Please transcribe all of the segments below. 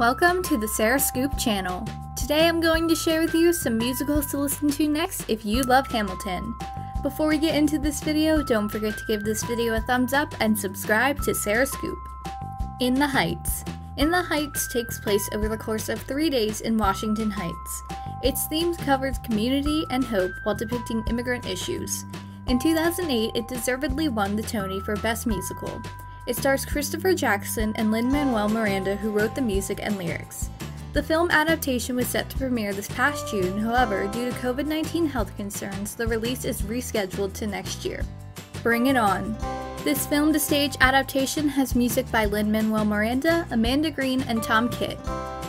Welcome to the Sarah Scoop channel. Today I'm going to share with you some musicals to listen to next if you love Hamilton. Before we get into this video, don't forget to give this video a thumbs up and subscribe to Sarah Scoop. In the Heights. In the Heights takes place over the course of three days in Washington Heights. Its themes covers community and hope while depicting immigrant issues. In 2008, it deservedly won the Tony for Best Musical. It stars Christopher Jackson and Lin-Manuel Miranda who wrote the music and lyrics. The film adaptation was set to premiere this past June, however, due to COVID-19 health concerns, the release is rescheduled to next year. Bring It On! This film-to-stage adaptation has music by Lin-Manuel Miranda, Amanda Green, and Tom Kitt.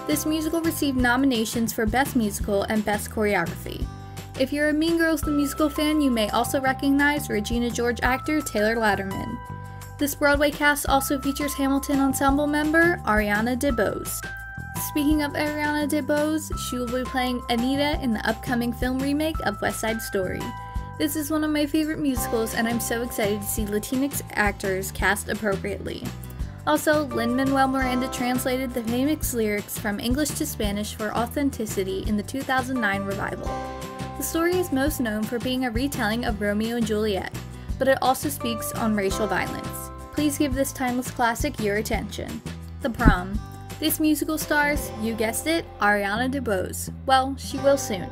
This musical received nominations for Best Musical and Best Choreography. If you're a Mean Girls the Musical fan, you may also recognize Regina George actor Taylor Louderman. This Broadway cast also features Hamilton Ensemble member Ariana DeBose. Speaking of Ariana DeBose, she will be playing Anita in the upcoming film remake of West Side Story. This is one of my favorite musicals, and I'm so excited to see Latinx actors cast appropriately. Also, Lin-Manuel Miranda translated the famous lyrics from English to Spanish for authenticity in the 2009 revival. The story is most known for being a retelling of Romeo and Juliet, but it also speaks on racial violence. Please give this timeless classic your attention. The Prom. This musical stars, you guessed it, Ariana DeBose. Well, she will soon.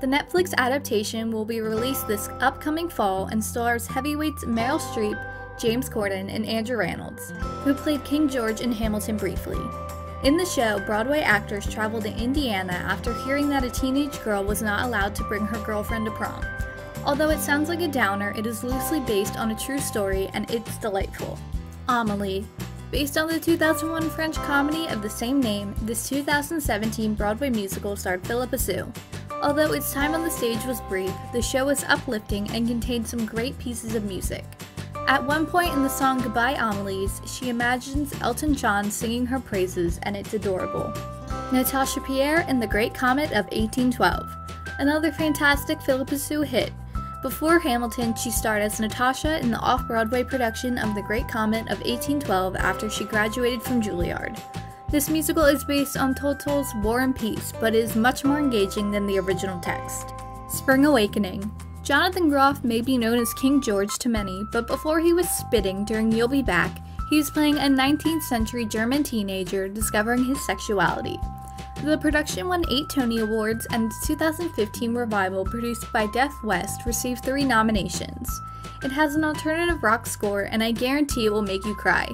The Netflix adaptation will be released this upcoming fall and stars heavyweights Meryl Streep, James Corden, and Andrew Rannells, who played King George in Hamilton briefly. In the show, Broadway actors travel to Indiana after hearing that a teenage girl was not allowed to bring her girlfriend to prom. Although it sounds like a downer, it is loosely based on a true story and it's delightful. Amelie. Based on the 2001 French comedy of the same name, this 2017 Broadway musical starred Phillipa Soo. Although its time on the stage was brief, the show was uplifting and contained some great pieces of music. At one point in the song Goodbye Amelies, she imagines Elton John singing her praises and it's adorable. Natasha Pierre in The Great Comet of 1812. Another fantastic Phillipa Soo hit, before Hamilton, she starred as Natasha in the off Broadway production of The Great Comet of 1812 after she graduated from Juilliard. This musical is based on Tolstoy's War and Peace, but is much more engaging than the original text. Spring Awakening. Jonathan Groff may be known as King George to many, but before he was spitting during You'll Be Back, he was playing a 19th century German teenager discovering his sexuality. The production won 8 Tony Awards, and its 2015 revival, produced by Deaf West, received 3 nominations. It has an alternative rock score, and I guarantee it will make you cry.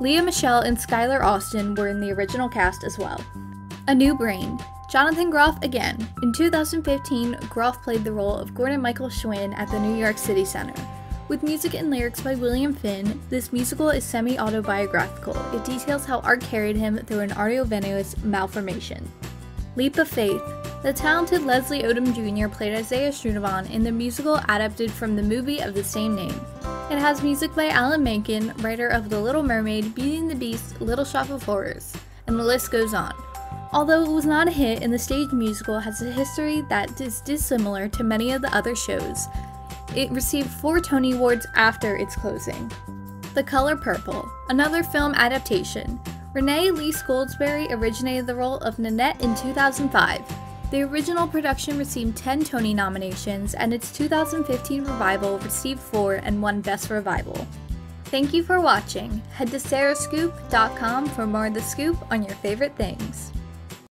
Lea Michele and Skylar Astin were in the original cast as well. A New Brain. Jonathan Groff again. In 2015, Groff played the role of Gordon Michael Schwinn at the New York City Center. With music and lyrics by William Finn, this musical is semi autobiographical. It details how art carried him through an arteriovenous malformation. Leap of Faith The talented Leslie Odom Jr. played Isaiah Sturdevant in the musical adapted from the movie of the same name. It has music by Alan Menken, writer of The Little Mermaid, Beauty and the Beast, Little Shop of Horrors, and the list goes on. Although it was not a hit and the stage musical has a history that is dissimilar to many of the other shows, it received four Tony Awards after its closing. The Color Purple, another film adaptation. Renee Elise Goldsberry originated the role of Nanette in 2005. The original production received 10 Tony nominations, and its 2015 revival received 4 and won Best Revival. Thank you for watching. Head to sarahscoop.com for more of the scoop on your favorite things.